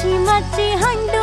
ちまちハンドっ